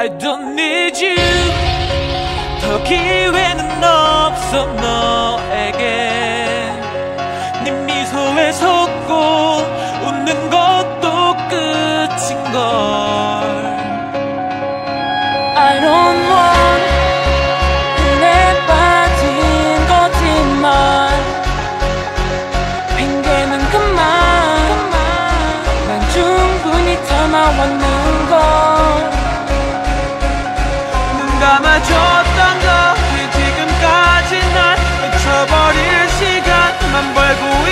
I don't need you. 더 기회는 없어 너에게. 네 미소에 속고 웃는 것도 끝인걸. I don't 눈 감아줬던 것이 지금까지 날 미쳐버릴 시간만 벌고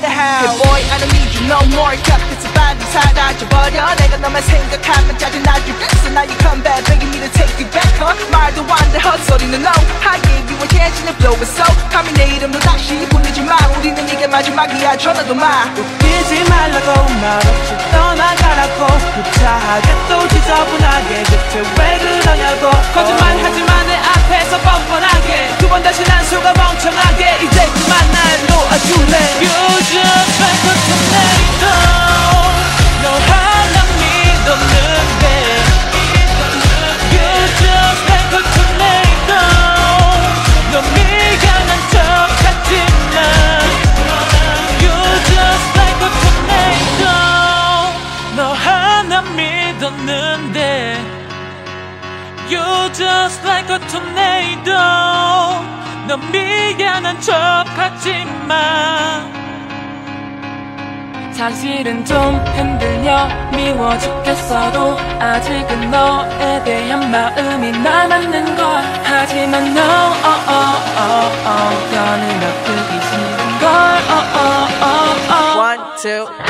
to have. Hey boy, I don't need you no more. this body 사라져버려. 내가 너만 생각하면 짜증나지. So now you come back, begging me to take you back, huh? 말도 안 돼, 헛소리는 no. I gave you a chance and blow it so. 감히 내 이름도 다시 불리지 마. 우리는 이게 마지막이야, 전화도 마. 웃기지 말라고 말없이 떠나가라고 구차하게 또 지저분하게 그러 믿었는데 You just like a tornado 너 미안한 척 하지만 사실은 좀 흔들려 미워 죽겠어도 아직은 너에 대한 마음이 남았는 걸 하지만 no oh, oh, oh, oh. 너는 아프기 싫은 걸 oh, oh, oh, oh. One, two,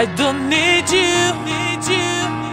I don't need you, need you